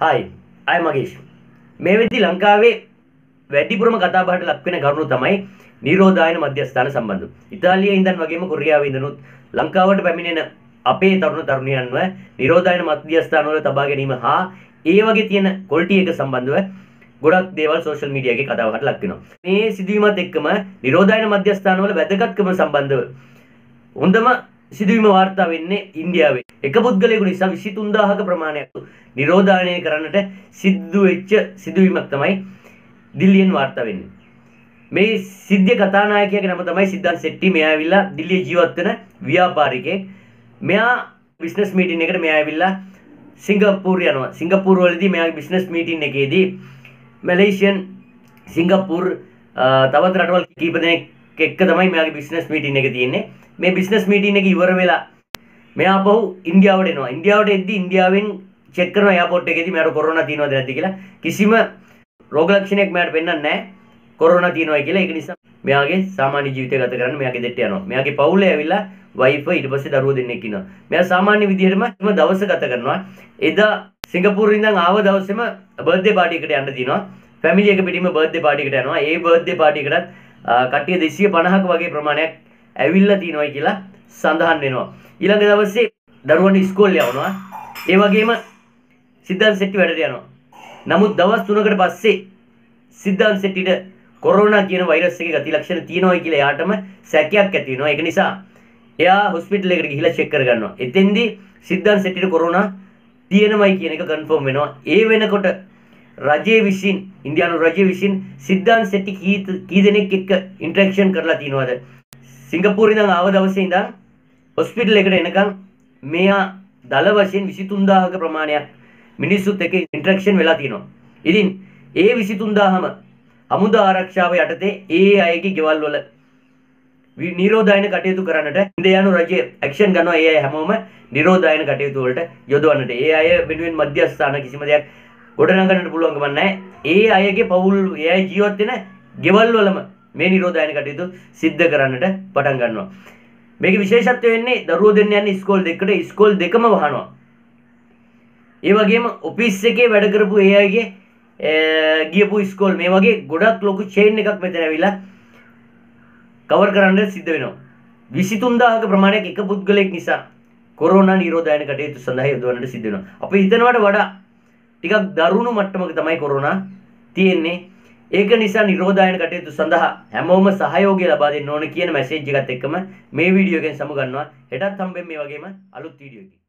හයි අය මගේශ් මේ වෙදි ලංකාවේ වැඩිපුරම කතාබහට ලක්වෙන කරුණු තමයි නිරෝධායන මධ්‍යස්ථාන සම්බන්ධ ඉතාලිය ඉඳන් වගේම කොරියාව ඉඳනුත් ලංකාවට පැමිණෙන අපේ තරුණ තරුණයන්ව නිරෝධායන මධ්‍යස්ථානවල තබා ගැනීම හා ඒ වගේ තියෙන කොල්ටි එක සම්බන්ධව ගොඩක් දේවල් සෝෂල් මීඩියාවේ කතාවට ලක් වෙනවා. මේ සිදුවීමත් එක්කම නිරෝධායන මධ්‍යස්ථානවල වැදගත්කම සම්බන්ධව හොඳම සිදුවීම වාර්තා වෙන්නේ ඉන්දියාවේ. එක පුද්ගලයෙකු නිසා 23000ක ප්‍රමාණයක් නිරෝධායනය කරන්නට සිද්ධ වෙච්ච සිදුවීමක් තමයි දිල්ලියෙන් වාර්තා වෙන්නේ. මේ සිද්ධිය කතානායකයාගේ නම තමයි සිද්ධාර්ථ සෙට්ටි. මෙයා ඇවිල්ලා දිල්ලියේ ජීවත් වෙන ව්‍යාපාරිකයෙක්. මෙයා බිස්නස් මීටින් එකට මෙයා ඇවිල්ලා සිංගප්පූර් යනවා. සිංගප්පූර් වලදී මෙයාගේ බිස්නස් මීටින් එකේදී මැලේසියන් සිංගප්පූර් තවත් රටවල් කීප දෙනෙක් එක්ක තමයි මෙයාගේ බිස්නස් මීටින් එක තියෙන්නේ. මේ බිස්නස් මීටින් එක ඉවර වෙලා මෙයා පහු ඉන්දියාවට එනවා. ඉන්දියාවට එද්දි ඉන්දියාවෙන් චෙක් කරනවා එයාපෝට් එකේදී මෙයාට කොරෝනා තියෙනවද නැද්ද කියලා. කිසිම රෝග ලක්ෂණයක් මෙයාට පෙන්වන්නේ නැහැ. කොරෝනා තියෙනවා කියලා. ඒක නිසා මෙයාගේ සාමාන්‍ය ජීවිතය ගත කරන්න මෙයාගේ දෙට යනවා. මෙයාගේ පවුලේ ඇවිල්ලා වයිෆ ඊට පස්සේ දරුවෝ දෙන්නෙක් ඉන්නවා. මෙයා සාමාන්‍ය විදිහටම දවස ගත කරනවා. එදා සිංගප්පූරු ඉඳන් ආව දවසේම බර්ත්ඩේ පාටි එකට යන්න තියෙනවා. ෆැමිලි එක පිටින්ම බර්ත්ඩේ පාටි එකට යනවා. ඒ බර්ත්ඩේ පාටි එකටත් කට්ටිය 250ක වගේ ප්‍රමාණයක් ඇවිල්ලා තියෙනවායි කියලා සඳහන් වෙනවා. ඊළඟ දවසේ දරුවන් ඉස්කෝලේ යවනවා. ඒ වගේම සිද්ධාර්ථ සෙට්ටි වැඩට යනවා. නමුත් දවස් 3කට පස්සේ සිද්ධාර්ථ සෙට්ටිට කොරෝනා කියන වෛරස් එකේ ගති ලක්ෂණ තියෙනවායි කියලා එයාටම සැකයක් ඇති වෙනවා. ඒක නිසා එයා හොස්පිටල් එකට ගිහිල්ලා චෙක් කරගන්නවා. එතෙන්දී සිද්ධාර්ථ සෙට්ටිට කොරෝනා තියෙනවයි කියන එක කන්ෆර්ම් වෙනවා. ඒ වෙනකොට රජයේ විසින් ඉන්දියානු රජය විසින් සිද්ධාර්ථ සෙට්ටි කී දෙනෙක් එක්ක ඉන්ටරැක්ෂන් කරලා තියෙනවද? සිංගප්පූරේ ඉඳන් ආව දවසේ ඉඳන් හොස්පිටල් එකට එනකන් මෙයා දල වශයෙන් 23000ක ප්‍රමාණයක් මිනිස්සුත් එක්ක ඉන්ටරැක්ෂන් වෙලා තියෙනවා. ඉතින් ඒ 23000ම හමුදා ආරක්ෂාව යටතේ ඒ අයගේ ගෙවල් වල නිරෝධායන කටයුතු කරන්නට ඉන්දියානු රජය ඇක්ෂන් ගන්නවා ඒ අය හැමෝම නිරෝධායන කටයුතු වලට යොදවන්නට. ඒ අය වෙනුවෙන් මධ්‍යස්ථාන කිසිම දෙයක් ගොඩනගන්නට පුළුවන්කම නැහැ. ඒ අයගේ පවුල් ඒ අය ජීවත් වෙන ගෙවල් වලම මේ නිරෝධායන කටයුතු සිද්ධ කරන්නට පටන් ගන්නවා. මේකේ විශේෂත්වය වෙන්නේ දරුවෝ දෙන්න යන්නේ ඉස්කෝල් දෙකකට ඉස්කෝල් දෙකම වහනවා. ඒ වගේම ඔෆිස් එකේ වැඩ කරපු ඒ අයගේ ගියපු ඉස්කෝල් මේ වගේ ගොඩක් ලොකු චේන් එකක් මෙතන ඇවිල්ලා කවර් කරන්න සිද්ධ වෙනවා. 23000ක ප්‍රමාණයක් එක පුද්ගලයෙක් නිසා කොරෝනා නිරෝධායන කටයුතු සඳහා යොදවන්නට සිද්ධ වෙනවා. අපි හිතනවට වඩා ටිකක් දරුණු මට්ටමක තමයි කොරෝනා තියෙන්නේ. ඒක නිසා නිරෝධායන කටයුතු සඳහා හැමෝම සහයෝගය ලබා දෙන්න ඕන කියන මැසේජ් එකත් එක්කම මේ වීඩියෝ එකෙන් සමුගන්නවා. හෙටත් හම්බෙන්නේ මේ වගේම අලුත් වීඩියෝ එකකින්.